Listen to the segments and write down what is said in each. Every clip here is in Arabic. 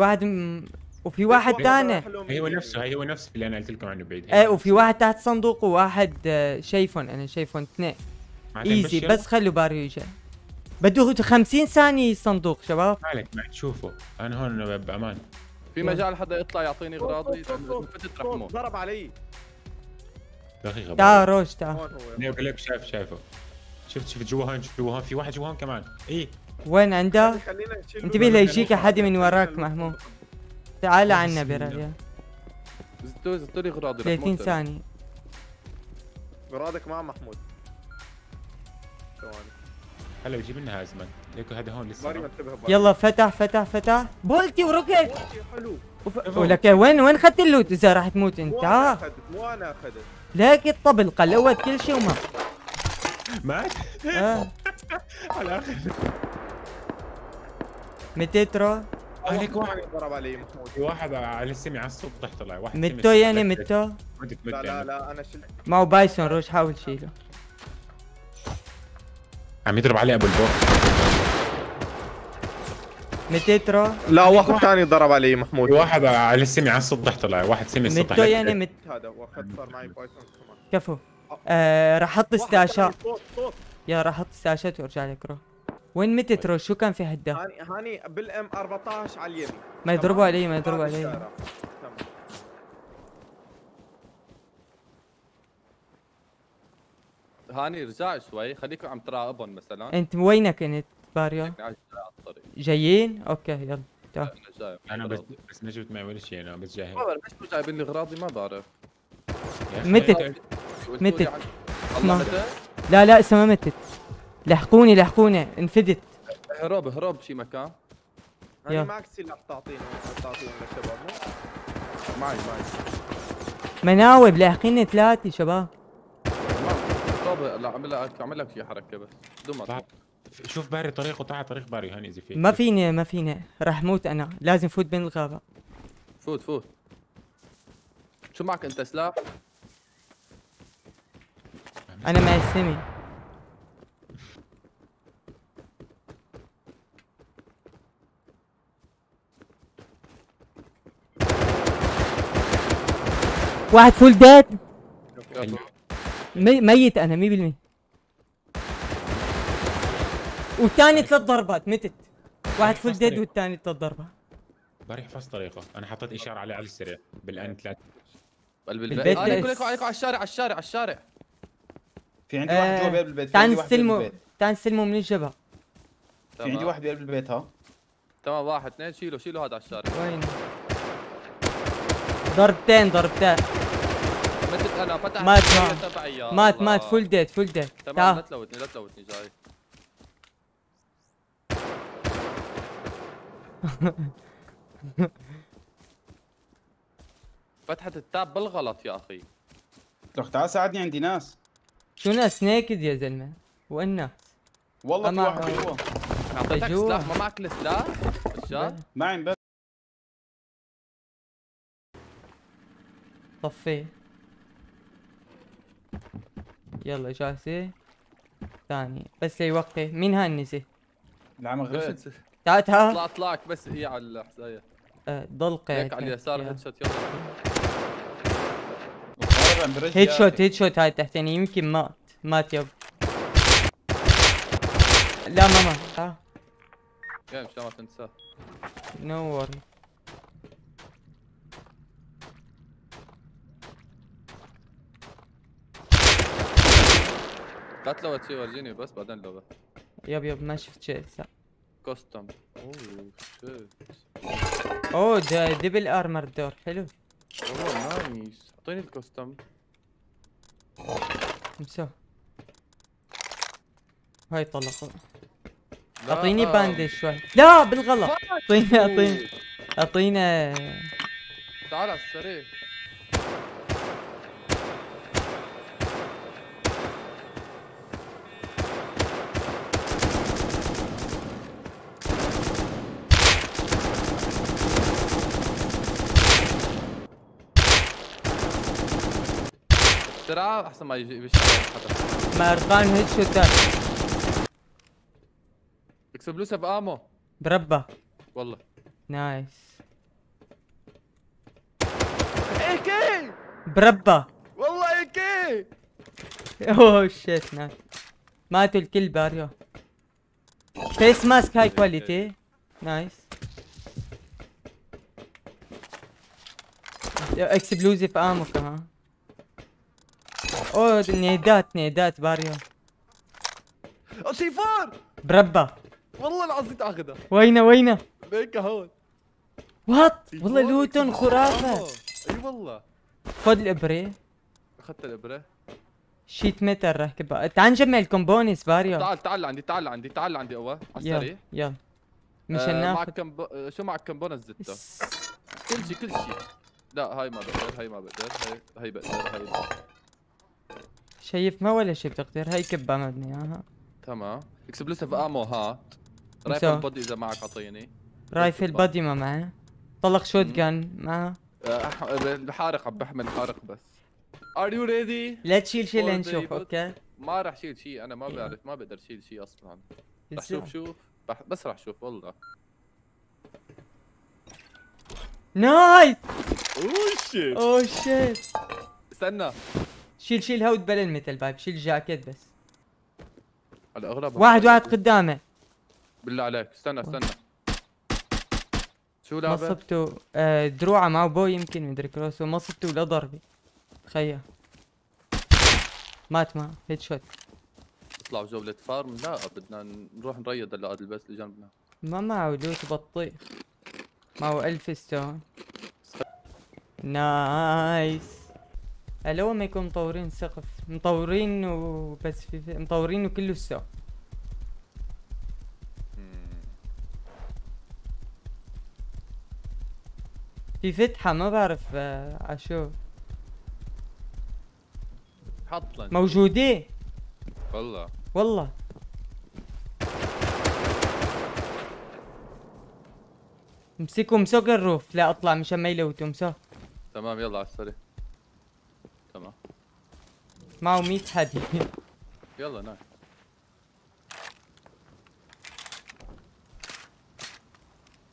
واحد م... وفي واحد ثاني هي هو نفسه هي هو نفسه اللي أنا قلت لكم عنه بعيد إيه وفي واحد تحت صندوق وواحد آه، شايفون أنا شايفون اثنين. إيزي؟ بس خلوا باريو يجي. بده 50 ثانية صندوق شباب. مالك ما تشوفه أنا هون بأمان. في مجال حدا يطلع يعطيني اغراضي فتت رحمه ضرب علي. دقيقة تعال روج تعال شايف شايفه. شفت شفت جوا هون جوا هون في واحد جوا هون كمان. إيه. وين عنده؟ انتبه ليجيك حد من وراك محمود. تعال عنا برا زدتوا زدتوا لي اغراضي 30 ثانية. مرادك مع محمود. ثواني. هلا بجيب لنا هازمان. ليكو هذا هون لسه. يلا فتح فتح فتح. بولتي وركض حلو. وف- ولك وين وين اخذت اللوت؟ إذا راح تموت أنت. مو أنا ها أخذت مو أنا أخذت. لك الطبل قلوت كل شيء وما. مات آه. على الآخر متترو؟ هيك واحد ضرب علي محمود في واحد على السمي على الصوت طح طلع. واحد متو يعني متو مت مت لا لا يعني. لا أنا شلت معه بايسون روج حاول شيله. عم يضرب عليه أبو البو متترو؟ لا واحد ثاني ضرب علي محمود. في واحد على السمي على الصوت طح طلع. واحد سمي السطح متو يعني مت هذا واخذت صار معي بايثون كمان. كفو. آه راح أحط استاشات يا راح أحط استاشات وأرجع لك رو وين متترو شو كان في هدا هاني هاني بالإم 14 على اليمين. ما يضربوا؟ علي ما يضربوا علي. هاني رجع شوي. خليكم عم تراقبهم مثلا. أنت وينك أنت باريو؟ يعني جايين؟ أوكي يلا. تعال أنا جاي. أنا بس بس ما جبت معي ولا شيء أنا بس جاهز ما بعرف ليش جايبين لي أغراضي؟ ما بعرف. متت. قلتوا متت. متت؟ لا لا اسمها ما متت. لحقوني لحقوني. انفدت. هروب هروب شي مكان. يلا. معك سلاح تعطينا تعطينا للشباب مو؟ معي معي. مناوب لاحقيني ثلاثة شباب. هروب لا اعمل لك اعمل لك شي حركة بس. بدون ما طلع. شوف باري طريقه تعال طريق باري هاني اذا في ما فيني ما فيني. راح موت أنا. لازم فوت بين الغابة. فوت فوت. شو معك أنت سلاح؟ أنا معي السمي واحد full. مي ميت أنا مي بالمية. والثاني ثلاث ضربات متت واحد full dead والثاني ثلاث ضربات. باري حفظ طريقه أنا حطيت إشارة عليه على السريع. بالأن ثلاث قلب البيت آه،. عليكم عليكم عليكم على الشارع على الشارع على الشارع. في عندي واحد جوا بقلب البيت. تعال نستلمه تعال نستلمه من الجبل في عندي. واحد بقلب البيت ها. تمام واحد اثنين شيلوا شيلوا هذا على الشارع. وين؟ ضربتين ضربتين. أنا فتح مات مات. تبعي مات full dead full dead تمام لا تلوتني لا تلوتني جاي. فتحت التاب بالغلط يا أخي. لك تعال ساعدني عندي ناس. شو ناس؟ نيكد يا زلمة. وإنا والله في واحد جوا أعطيتك جوا. سلاح ما معك السلاح الشاب معي بس. طفيه يلا جاهزة ثاني. بس ليوقف مين هاي النسي؟ العم غير تعال تعال. اطلع اطلعك بس. إيه على الحزايه آه، ضل قاعد هيك على اليسار. هيد شوت يلا. هيد شوت. هيد شوت هاي تحتاني يمكن مات. مات يب. لا ما مات. تعال يا مشان ما تنسى. no worry تلوت شي ورجيني بس بعدين loot yep yep ما شفت شيء لسه custom oh shit oh ده double armor door حلو. والله nice اعطيني ال custom مسو هاي طلقوا لا، اعطيني. باندج شوي لا بالغلط. اعطيني اعطيني اعطينا تعال على السريع بسرعة أحسن ما يجي بيشتغل حدا مع ارقام headshot ات explosive ammo. بربع والله. nice. AK بربا والله AK oh shit nice. ماتوا الكل باريو. face mask high quality nice. explosive ammo كمان. oh nade ات nade ات باريو. C4 بربا. والله العظيم تاخذها وينه وينه؟ هيك هون. what؟ والله لوتون آه، أي والله. خذ الإبرة. أخذت الإبرة. sheet metal. ركبها تعال نجمع ال components باريو. تعال تعال عندي تعال عندي تعال عندي. قوة على السريع. يلا. مشان آه ناخذ معك كم ب... آه، شو معك components زدته؟ كل شيء كل شيء لا هاي ما بقدر هاي ما بقدر هاي هاي بقدر هاي شايف ما ولا شيء بتقدر هاي كبة مبني أها تمام. explosive ammo هات. rifle body إذا معك أعطيني. rifle. body ما معه طلق shotgun معه الحارق عم بحمل حارق بس. are you ready لا تشيل شيء لنشوف. okay. ما راح شيل شيء أنا ما بعرف ما بقدر شيل شيء أصلا. رح شوف شوف. بس راح شوف والله. نايس! اوه شيت اوه شيت استنى. شيل شيل هود بلا المثل بايب شيل جاكيت بس. على أغلب واحد واحد قدامه. بالله عليك استنى استنى. شو لعبة؟ مصبته آه دروعة معه بو يمكن مدري كروس ومصبته ولا ضربة. تخيل. مات معه هيد شوت. نطلع بجولة فارم. لا بدنا نروح نريض هلا البيت اللي جنبنا ما معه لوت بطيء. معه ألف ستون. نايس. ألو ما يكون مطورين سقف؟ مطورين وبس في مطورين وكله السوق. في فتحة ما بعرف آه عشو حط لنا. موجودين والله. والله. امسكوا مسوق الروف. لا أطلع مشان ما يلوتوا مسوق تمام يلا على السريع. معه 100 حدي يلا نايس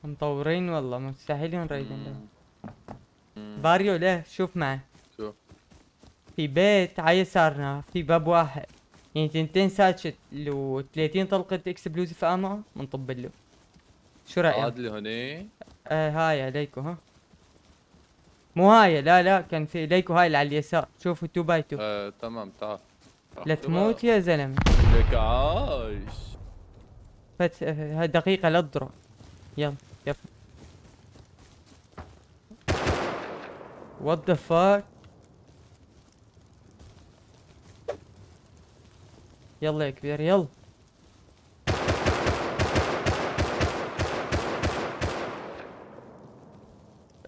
مطورين والله مستحيلين رايدين. باريو له شوف معي. شو في بيت على يسارنا في باب واحد. يعني تنتين ساتشت. لو 30 طلقة إكسبلوزيف آمو منطب له. شو رأيك؟ عاد لي هوني آه هاي عليكو ها. مو هاي لا لا كان في ليكو هاي اللي على اليسار. شوفوا تو باي تو آه تمام تعال. لا تموت يا زلمة. لك عايش فت هاي دقيقة لا تضرب يلا يلا. وات ذا فاك يلا يا كبير يلا.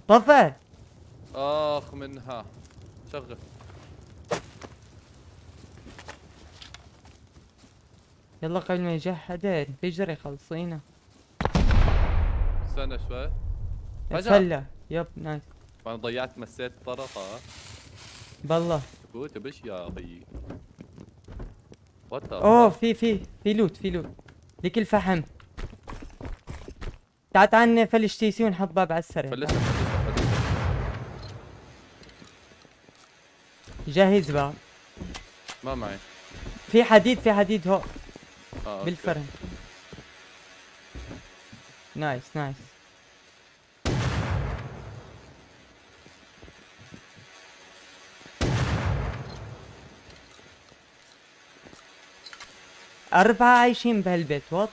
طفى! آخ منها. شغل. يلا قبل ما يجحدين انفجر يخلصينا استنى شوي. فجأة. يب نايس. أنا ضيعت مسيت طرفها بالله. فوت بش يا أخي. وات أوه في في في لوت في لوت. لك الفحم. تعال تعال نفلش تي سي ونحط باب على السريع. جهز باب ما معي. في حديد في حديد هو. okay. بالفرن. nice nice. أربعة عايشين بهالبيت what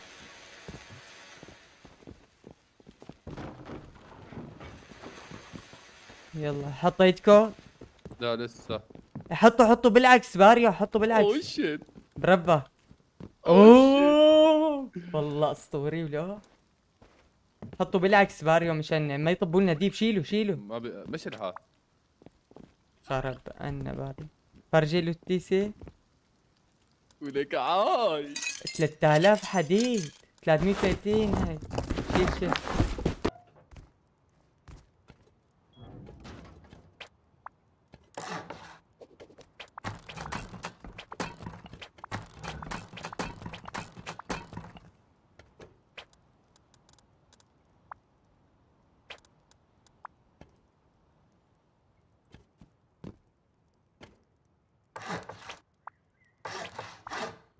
يلا حطيتكو؟ لا لسه. حطوا حطوا بالعكس باريو حطوا اوه بالعكس شيت بربا. اوه أوه. والله أسطوري ولا حطوا بالعكس باريو مشان ما يطبوا لنا ديب. شيلوا شيلوا. ما بي... مش الها خرب عنا باريو. فرجي له التيسي ولك عايش. 3000 حديد. 330 هاي. شيل شيل.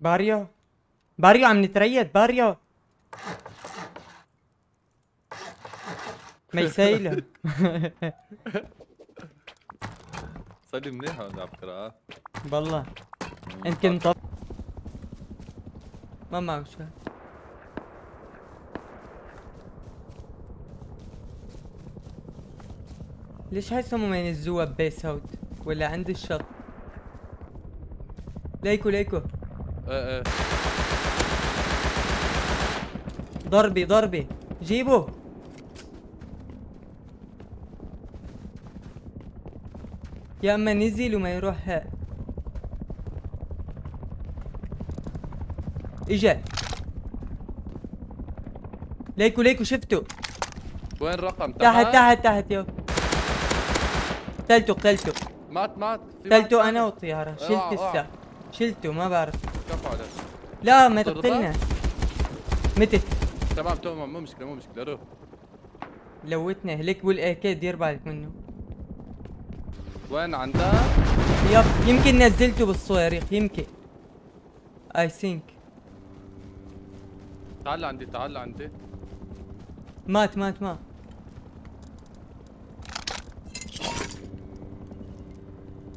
باريو باريو عم نتريد باريو ما يسيله صار لي منيح هذا على فكره ها بالله انت كنت طب ما معه شيء. ليش هيثم ما ينزلوها ببيس اوت ولا عند الشط؟ ليكو ليكو. إيه إيه ضربي ضربي. جيبه. يا أما نزل وما يروح. ها. إجا. ليكو ليكو شفته وين الرقم؟ تحت تحت تحت yo. قتلته قتلته مات مات. قتلته أنا اوعى، شلت اوعى. السا شلته ما بعرف. لا ما؟ تقتلنا متت تمام تمام. مو مشكلة مو مشكلة. روح loot نا هليك وال AK دير بالك منه؟ وين عندك؟ yep يمكن نزلته بالصواريخ يمكن. I think تعال عندي تعال عندي مات مات مات.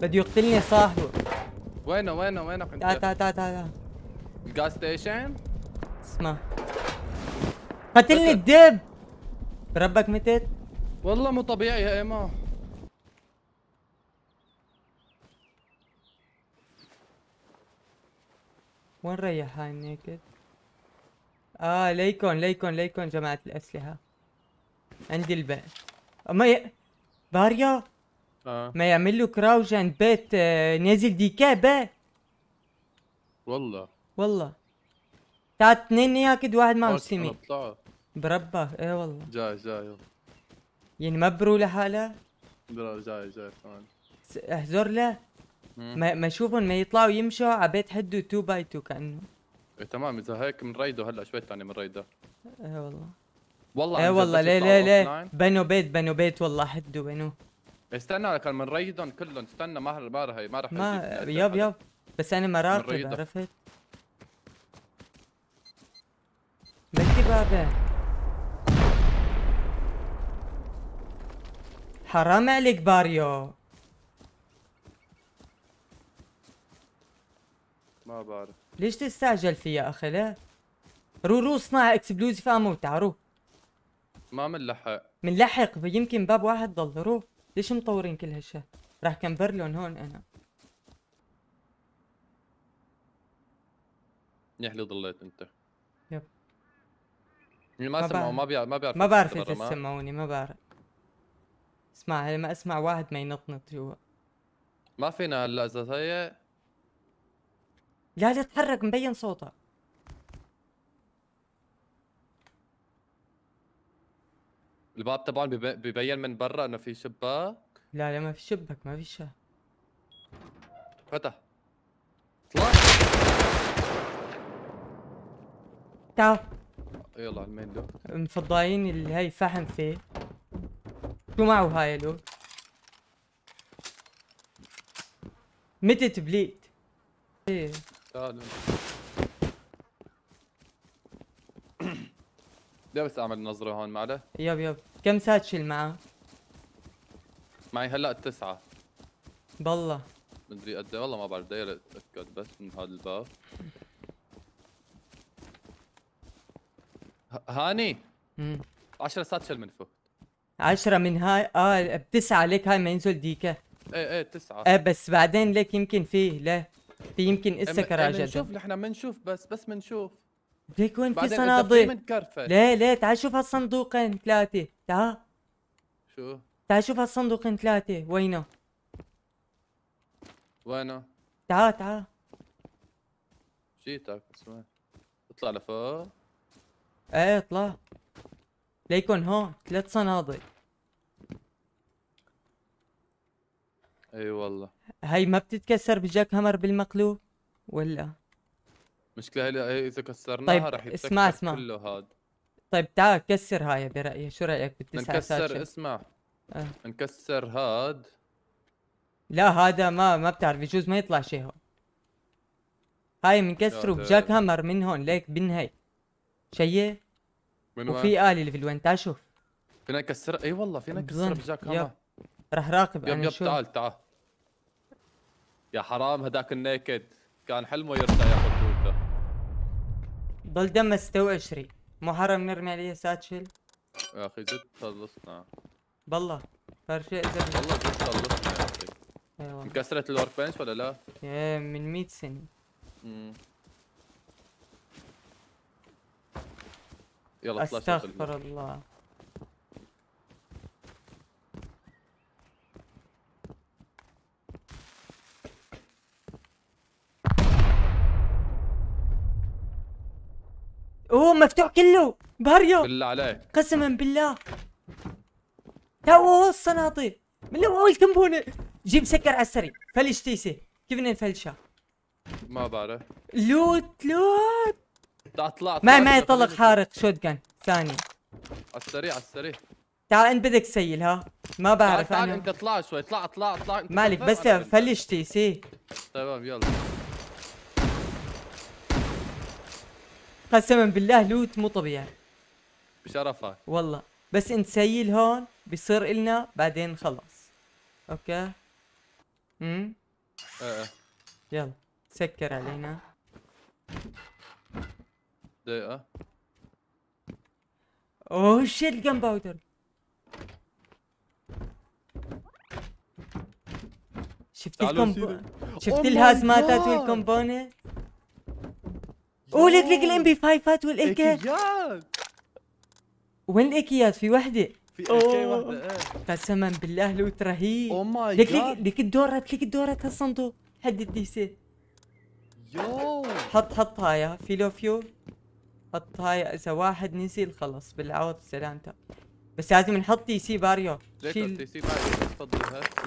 بده يقتلني صاحبه. وينه وينه وينك تعال انت؟ تعال تعال تعال. ال gas station؟ اسمع. قتلني الدب! ربك متت. والله مو طبيعي يا ايما وين ريح هاي النيكد؟ آه ليكون ليكون ليكون جماعة الأسلحة. عندي البيت. ما ي... باريا؟ آه. ما يعمل له كراوج عند بيت آه نازل ديكا بيت. والله. والله. تعال اثنين ياكد واحد معه سيمي. بربه إيه والله. جاي جاي يلا. يعني مبرو لحالها لا، جاي جاي ثواني س- احذر له. ما ما اشوفهم ما يطلعوا يمشوا على بيت حده 2 باي 2 كأنه. إيه تمام. إذا هيك من ريده هلا شوي ثاني من ريده إيه والله. والله إيه والله. ليه ليه ليه. بنوا بيت بنوا بيت والله حده بنوه استنى كان من ريدهم كلهم استنى ما ما رح ما رح ما يب يب بس أنا ريضة. عرفت؟ بلكي بابا حرام عليك باريو. ما بعرف. ليش تستعجل فيها أخي لا؟ رو رو اصنع explosive ammo تعالوا. ما منلحق منلحق يمكن باب واحد ضل. رو. ليش مطورين كل هالشيء راح camper لهم هون أنا. منيح اللي ضليت أنت. ما ما سمعوا. ما بيعرف ما بيعرف ما بعرف إذا ما؟ سمعوني ما بعرف. اسمع هلا ما اسمع واحد ما ينطنط جوا. ما فينا هلا إذا هي لا لا تحرك مبين صوتك الباب تبعهم ببين من برا إنه في شباك. لا لا ما في شبك ما في شيء فتح. طلع تعال. يلا على المين لو مفضاين اللي هي فحم فيه. شو معه هاي لو؟ متت بليد. إيه. تعال بدي بس أعمل نظرة هون معله يب يب. كم ساتشل معه؟ معي هلأ التسعة بالله. مدري قد إيه، والله ما بعرف داير أتأكد بس من هذا الباب. هاني؟ مم. 10 ساتشل من فوق عشرة من هاي آه بتسعة ليك هاي ما ينزل ديكا إيه إيه تسعة. آه بس بعدين ليك يمكن فيه لا في يمكن إيه، اسا م- إيه، كراجة بنشوف نحن بنشوف بس بس بنشوف ليك وين في صناديق؟ ليه ليه تعال شوف هالصندوقين ثلاثة. تعال شو؟ تعال شوف هالصندوقين ثلاثة. وينه؟ وينه؟ تعال تعال جيتك بس وين؟ اطلع لفوق. إيه اطلع. ليكن هون ثلاث صناديق اي والله. هاي ما بتتكسر بجاك همر بالمقلوب ولا؟ مشكلة هي إذا كسرناها طيب، رح يتسكر اسمع- اسمع. كله هاد. طيب تعال كسر هاي برأيي. شو رأيك بالتسعة نكسر اسمع. آه. نكسر هاد. لا هذا ما ما بتعرف يجوز ما يطلع شيء هون. هاي منكسره بجاك. هامر من هون ليك بنهي شيء؟ وفي آلي ليفل وين تعال شوف. فينا نكسر إي والله فينا نكسر بظن. بجاك يب. هما راح راقب يب يب تعال تعال. يا حرام هداك النيكد. كان حلمه يرجع ياخذ لوته ضل دمه 26 مو حرام نرمي عليه ساتشل يا أخي جد خلصنا. بالله. فرشة زبل والله جد خلصنا يا أخي. أيوه. انكسرت الورك بنش ولا لا؟ يا من 100 سنة. مم. يلا. أستغفر الله. اوه مفتوح كله باريو بالله عليك. قسما بالله. تو الصناطيل من أول كمبونه جيب سكر على السريع. فلش تيسي كيف نفلشها ما بعرف. لوت لوت. تعال اطلع ما اطلع، معي اطلع، طلق خليني- حارق شوت جن ثاني. على السريع على السريع تعال انت بدك تسيل ها؟ ما بعرف تعال أنا. انت اطلع شوي اطلع اطلع اطلع. مالك بس. فلش تيسي تمام يلا. قسما بالله loot مو طبيعي. بشرفك. والله. بس انت seal هون بيصير إلنا بعدين خلص okay؟ امم إيه إيه يلا. سكر علينا. دقيقة oh shit gunpowder شفت الكومبو. شفت الهازماتات. والكومبوننت اوه لك لك الام بي 5 والايكي ايكيات وين الايكيات في وحده في وحدة إيه قسما بالله لوت رهيب أو ماي لك لك لك الدورات لك الدورات هالصندوق حد الديسي يو حط حط هاي في لو فيول حط هاي إذا واحد نزل خلص بالعوض سلامته بس لازم نحط TC باريو. شيل. TC معي تفضل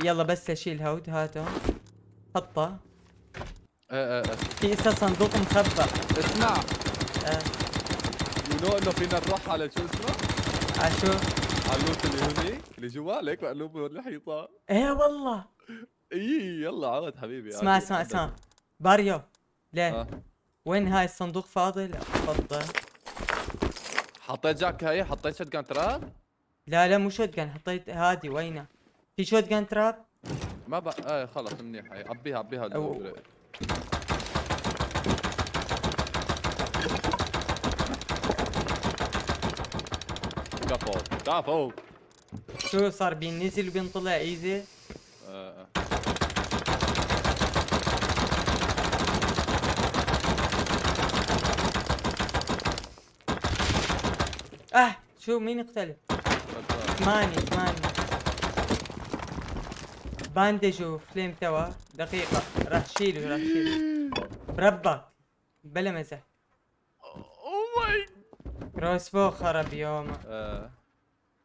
يلا بس أشيل هود هاتو. حطه. إيه إيه إيه في إسا صندوق مخبى اسمع. آه. you know إنه فينا نروح على شو اسمه؟ عشو على ال loot اللي هوني اللي جوا ليك مقلوب من الحيطان إيه والله. اي يلا عود حبيبي اسمع. اسمع اسمع. باريو. ليه؟ آه. وين هاي الصندوق فاضي؟ لا تفضل حطيت jack هاي؟ حطيت shotgun trap؟ لا لا مو shotgun حطيت هادي وينه؟ في shotgun trap؟ ما بقى إيه خلص منيح. هي عبيها عبيها أو-. كفو كفو شو صار؟ بينزل وبينطلع easy؟ آه. آه شو مين اختلف ثمانية ثمانية باندج وفليم توا. دقيقة راح شيله راح شيله بربك بلا مزح. أو ماي كروس بو خرب يومه. آه.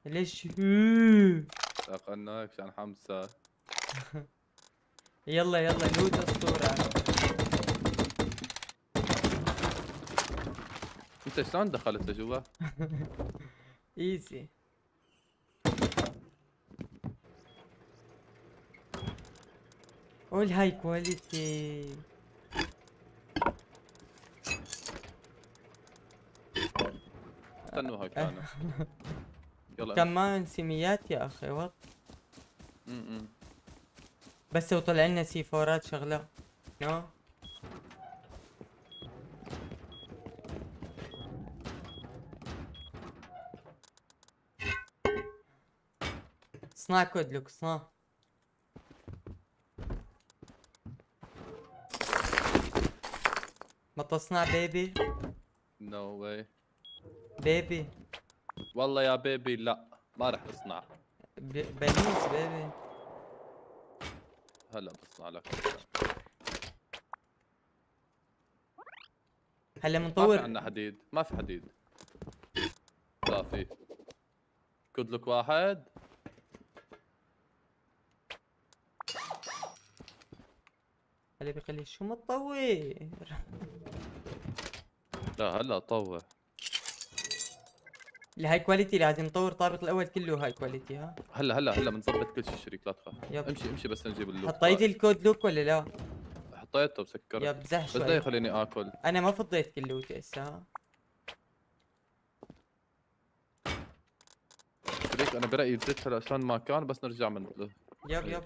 ليش؟ ساقناك عشان حمسة يلا يلا لوت اسطورة انت شلون دخلت لجوا؟ ايزي قول هاي كواليتي استنوا هاي كانوا. يلا. كمان سميات يا أخي وط. بس لو طلع لنا سي فورات شغلة. نو اصنع لك اصنع ما تصنع بيبي نو واي بيبي والله يا بيبي لا ما رح اصنع ب- بنيس بيبي هلا بصنع لك هلا ما في منطور عندنا حديد ما في حديد لا في code lock واحد هلا بيقول لي شو متطور. لا هلا طوع ال high quality لازم نطور الطابق الأول كله high quality ها؟ هلا هلا هلا بنظبط كل شيء شريك لا تخاف. امشي امشي بس نجيب ال loot حطيت ال code lock ولا لا؟ حطيته بسكرت يا بزح بس لا يخليني آكل. أنا ما فضيت كل loot ي هسه. شريك أنا برأيي الزيت هلا عشان ما كان بس نرجع من yep yep.